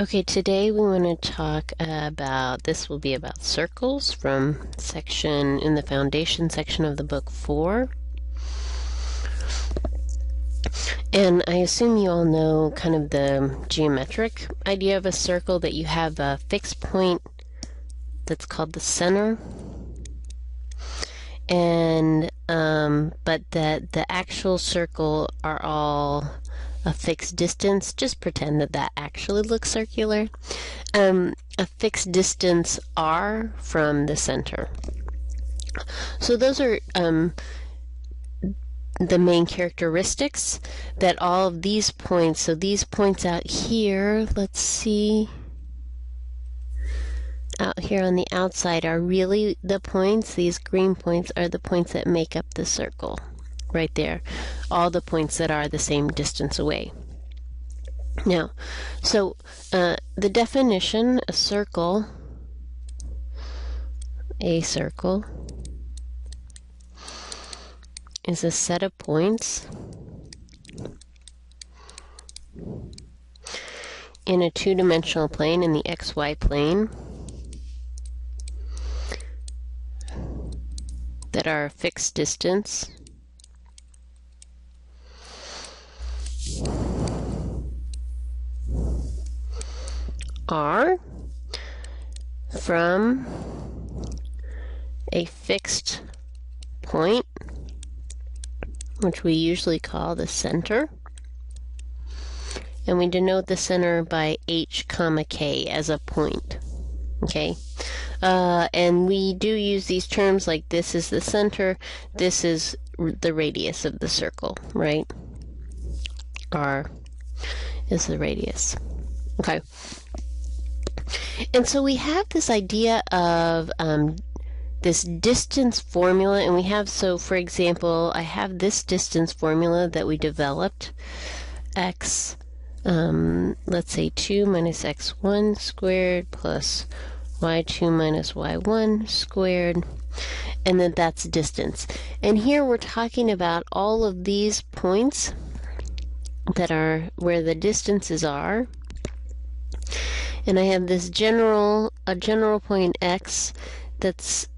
Okay, today we want to talk about this will be about circles from section in the foundation section of the book 4. And I assume you all know kind of the geometric idea of a circle that you have a fixed point that's called the center. And um, but that the actual circle are all a fixed distance, just pretend that that actually looks circular, um, a fixed distance r from the center. So those are um, the main characteristics that all of these points, so these points out here, let's see, out here on the outside are really the points, these green points are the points that make up the circle right there. All the points that are the same distance away. Now, so uh, the definition, a circle, a circle, is a set of points in a two-dimensional plane in the xy plane that are a fixed distance r from a fixed point, which we usually call the center. And we denote the center by h comma k as a point. Okay. Uh, and we do use these terms like this is the center, this is the radius of the circle, right? R is the radius. Okay. And so we have this idea of um, this distance formula, and we have, so for example, I have this distance formula that we developed x, um, let's say 2 minus x1 squared plus y2 minus y1 squared, and then that's distance. And here we're talking about all of these points that are where the distances are and I have this general a general point x that's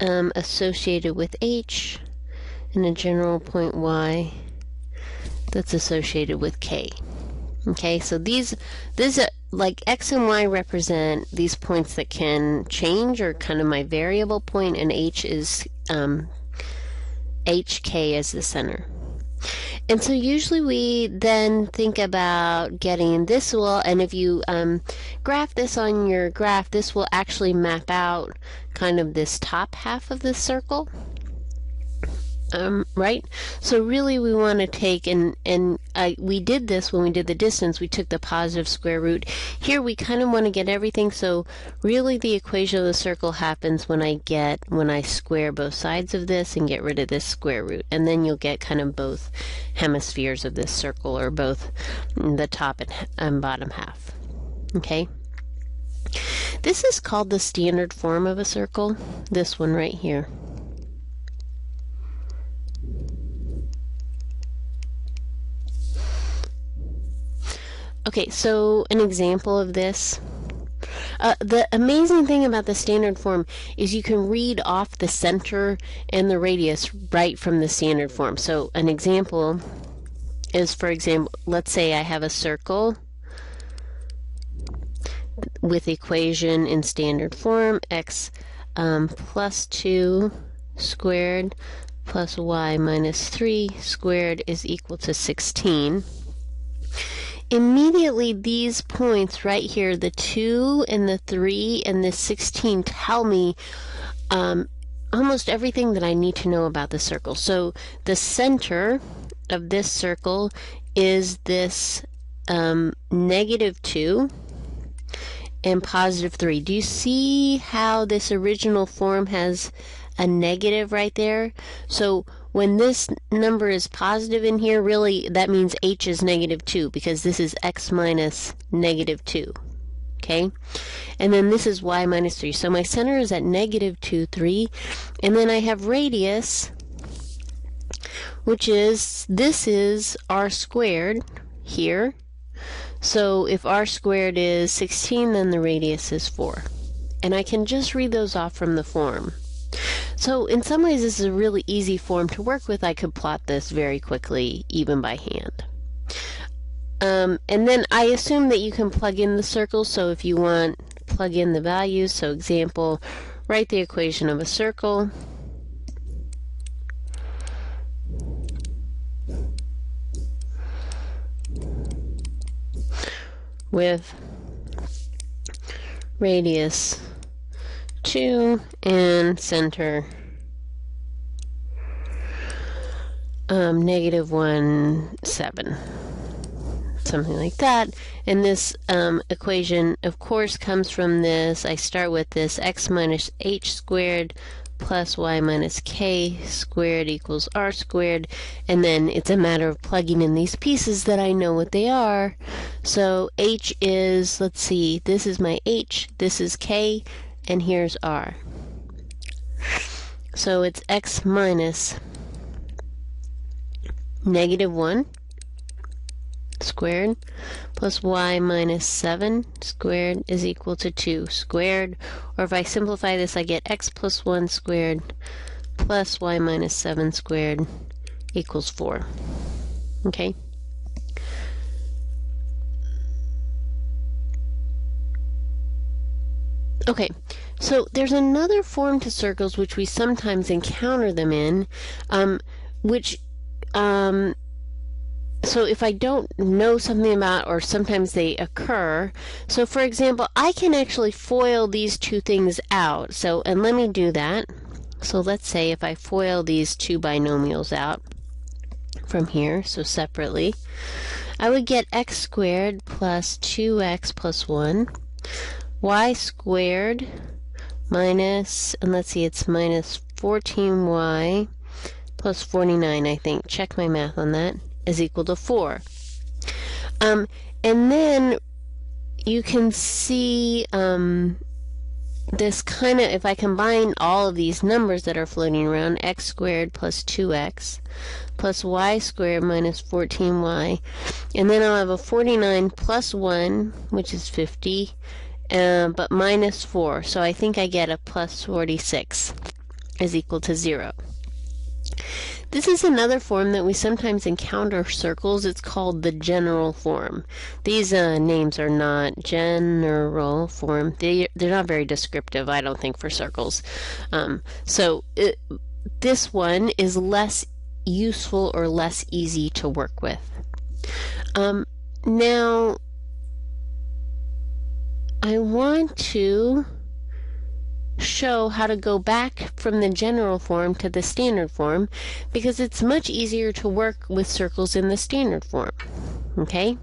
um, associated with h and a general point y that's associated with k. Okay so these these are like x and y represent these points that can change or kind of my variable point and h is um, hk as the center and so usually we then think about getting this will, and if you um, graph this on your graph, this will actually map out kind of this top half of the circle um, right? So really we want to take, and, and uh, we did this when we did the distance, we took the positive square root. Here we kind of want to get everything, so really the equation of the circle happens when I get, when I square both sides of this and get rid of this square root, and then you'll get kind of both hemispheres of this circle, or both the top and, and bottom half, okay? This is called the standard form of a circle, this one right here. Okay, so an example of this. Uh, the amazing thing about the standard form is you can read off the center and the radius right from the standard form. So an example is, for example, let's say I have a circle with equation in standard form, x um, plus 2 squared plus y minus 3 squared is equal to 16 immediately these points right here, the 2 and the 3 and the 16 tell me um, almost everything that I need to know about the circle. So the center of this circle is this um, negative 2 and positive 3. Do you see how this original form has a negative right there? So when this number is positive in here, really that means h is negative 2 because this is x minus negative 2. Okay? And then this is y minus 3. So my center is at negative 2, 3. And then I have radius, which is, this is r squared here. So if r squared is 16, then the radius is 4. And I can just read those off from the form. So in some ways, this is a really easy form to work with. I could plot this very quickly, even by hand. Um, and then I assume that you can plug in the circles. So if you want, plug in the values. So example, write the equation of a circle. with radius 2 and center um, negative 1, 7. Something like that. And this um, equation, of course, comes from this. I start with this x minus h squared plus y minus k squared equals r squared. And then it's a matter of plugging in these pieces that I know what they are. So h is, let's see, this is my h, this is k, and here's r. So it's x minus negative 1 squared plus y minus 7 squared is equal to 2 squared. Or if I simplify this, I get x plus 1 squared plus y minus 7 squared equals 4. Okay? Okay, so there's another form to circles which we sometimes encounter them in, um, which um, so if I don't know something about, or sometimes they occur, so for example, I can actually FOIL these two things out. So, and let me do that. So let's say if I FOIL these two binomials out from here, so separately, I would get x squared plus 2x plus 1, y squared minus, and let's see, it's minus 14y plus 49, I think. Check my math on that is equal to 4. Um, and then you can see um, this kind of, if I combine all of these numbers that are floating around, x squared plus 2x plus y squared minus 14y, and then I'll have a 49 plus 1, which is 50, uh, but minus 4. So I think I get a plus 46 is equal to 0. This is another form that we sometimes encounter circles. It's called the general form. These uh, names are not general form. They, they're not very descriptive, I don't think, for circles. Um, so it, this one is less useful or less easy to work with. Um, now, I want to show how to go back from the general form to the standard form because it's much easier to work with circles in the standard form. Okay?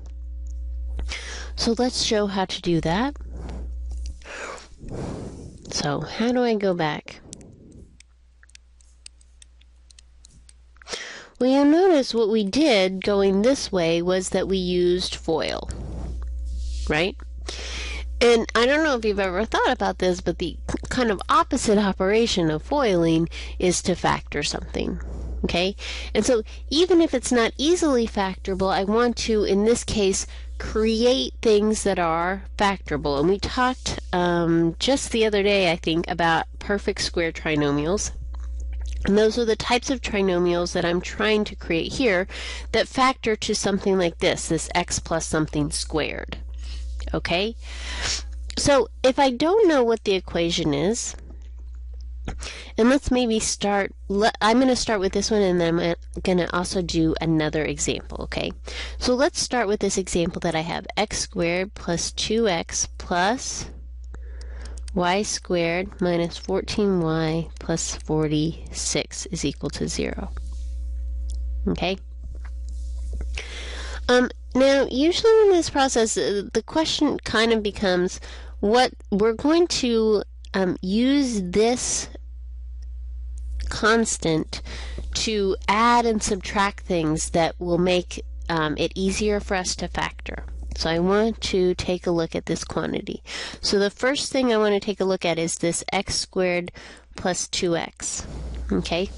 So let's show how to do that. So how do I go back? Well, you'll notice what we did going this way was that we used FOIL, right? And I don't know if you've ever thought about this, but the kind of opposite operation of foiling is to factor something. Okay? And so even if it's not easily factorable, I want to, in this case, create things that are factorable. And we talked um, just the other day, I think, about perfect square trinomials. And those are the types of trinomials that I'm trying to create here that factor to something like this, this x plus something squared okay? So if I don't know what the equation is, and let's maybe start, let, I'm going to start with this one and then I'm going to also do another example, okay? So let's start with this example that I have, x squared plus 2x plus y squared minus 14y plus 46 is equal to 0. Okay? Um, now, usually in this process, uh, the question kind of becomes what we're going to um, use this constant to add and subtract things that will make um, it easier for us to factor. So I want to take a look at this quantity. So the first thing I want to take a look at is this x squared plus 2x. Okay?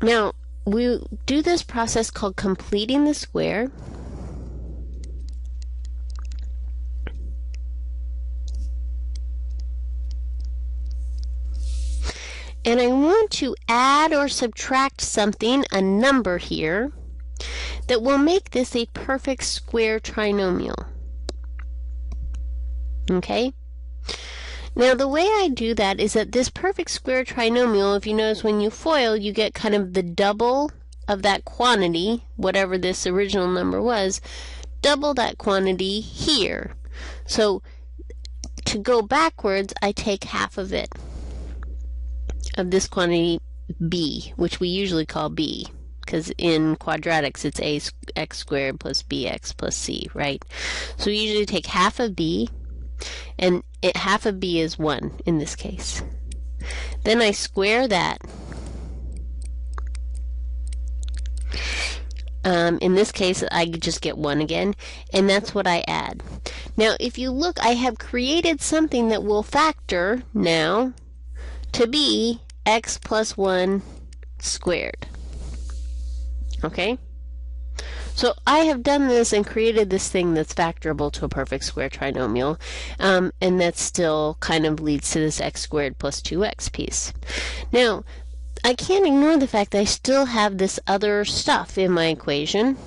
Now, we do this process called completing the square. And I want to add or subtract something, a number here, that will make this a perfect square trinomial. Okay? Now the way I do that is that this perfect square trinomial, if you notice when you FOIL, you get kind of the double of that quantity, whatever this original number was, double that quantity here. So to go backwards, I take half of it, of this quantity b, which we usually call b, because in quadratics it's a x squared plus bx plus c, right? So we usually take half of b, and it, half of b is 1 in this case. Then I square that. Um, in this case, I just get 1 again, and that's what I add. Now, if you look, I have created something that will factor now to be x plus 1 squared. Okay? So I have done this and created this thing that's factorable to a perfect square trinomial, um, and that still kind of leads to this x squared plus 2x piece. Now, I can't ignore the fact that I still have this other stuff in my equation,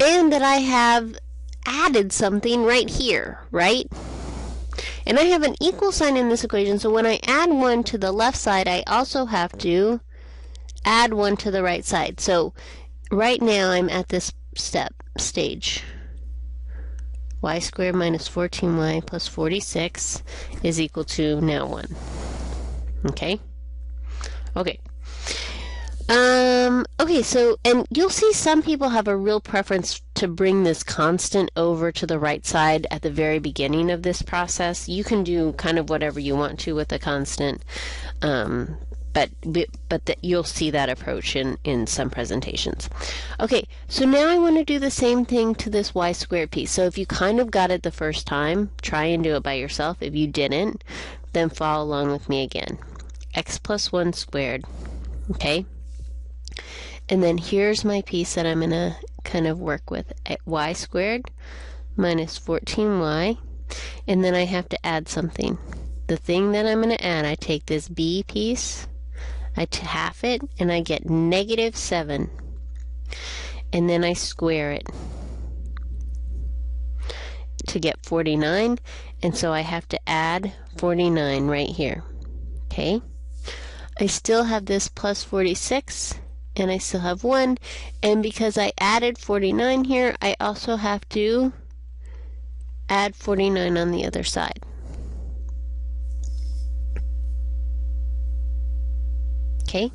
and that I have added something right here, right? And I have an equal sign in this equation, so when I add 1 to the left side, I also have to add one to the right side. So right now I'm at this step stage. y squared minus 14y plus 46 is equal to now 1. Okay? Okay. Um, okay, so, and you'll see some people have a real preference to bring this constant over to the right side at the very beginning of this process. You can do kind of whatever you want to with the constant. Um, but but that you'll see that approach in in some presentations. Okay, so now I want to do the same thing to this y squared piece. So if you kind of got it the first time, try and do it by yourself. If you didn't, then follow along with me again. x plus 1 squared. Okay? And then here's my piece that I'm going to kind of work with. Y squared minus 14y. And then I have to add something. The thing that I'm going to add, I take this b piece I half it and I get negative 7. And then I square it to get 49. And so I have to add 49 right here. Okay? I still have this plus 46 and I still have 1. And because I added 49 here, I also have to add 49 on the other side. Okay,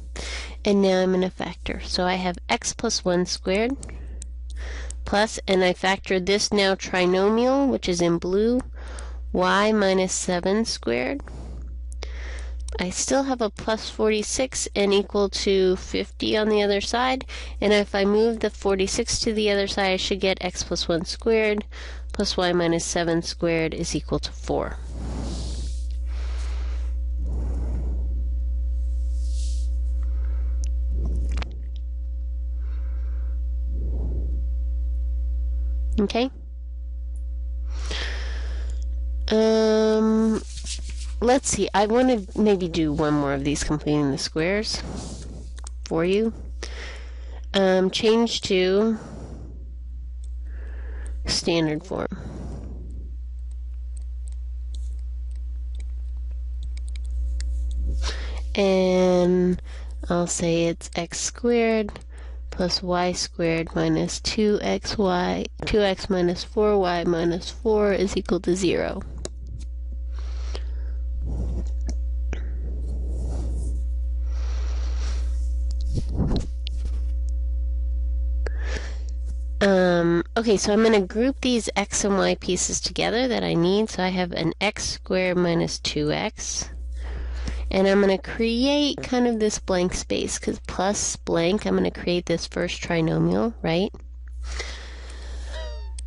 and now I'm going to factor. So I have x plus 1 squared plus, and I factored this now trinomial, which is in blue, y minus 7 squared. I still have a plus 46 and equal to 50 on the other side. And if I move the 46 to the other side, I should get x plus 1 squared plus y minus 7 squared is equal to 4. Okay. Um, let's see. I want to maybe do one more of these completing the squares for you. Um, change to standard form. And I'll say it's x squared plus y squared minus 2xy, 2x minus 4y minus 4 is equal to 0. Um, okay, so I'm going to group these x and y pieces together that I need. So I have an x squared minus 2x and I'm going to create kind of this blank space because plus blank, I'm going to create this first trinomial, right?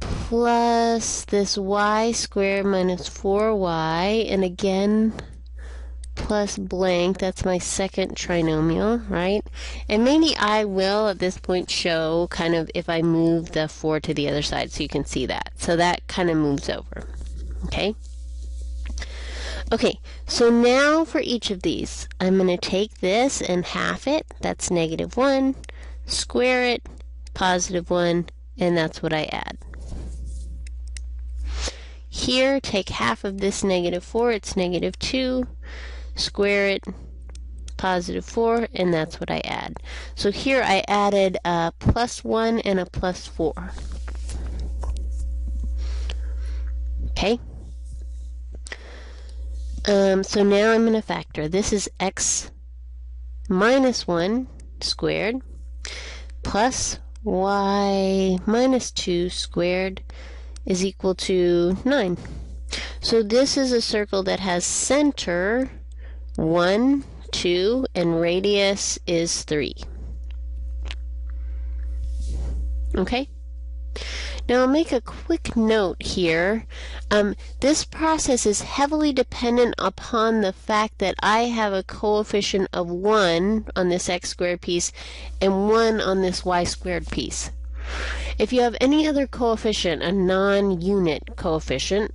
Plus this y squared minus 4y, and again, plus blank, that's my second trinomial, right? And maybe I will at this point show kind of if I move the 4 to the other side so you can see that. So that kind of moves over, okay? Okay, so now for each of these, I'm going to take this and half it. That's negative 1. Square it, positive 1, and that's what I add. Here, take half of this negative 4. It's negative 2. Square it, positive 4, and that's what I add. So here I added a plus 1 and a plus 4. Okay. Um, so now I'm going to factor. This is x minus 1 squared plus y minus 2 squared is equal to 9. So this is a circle that has center 1, 2, and radius is 3. Okay? Now I'll make a quick note here. Um, this process is heavily dependent upon the fact that I have a coefficient of 1 on this x squared piece and 1 on this y squared piece. If you have any other coefficient, a non-unit coefficient,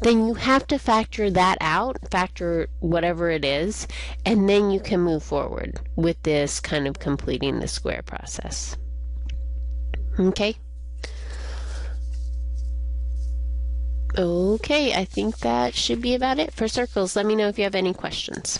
then you have to factor that out, factor whatever it is, and then you can move forward with this kind of completing the square process. Okay? Okay, I think that should be about it for circles. Let me know if you have any questions.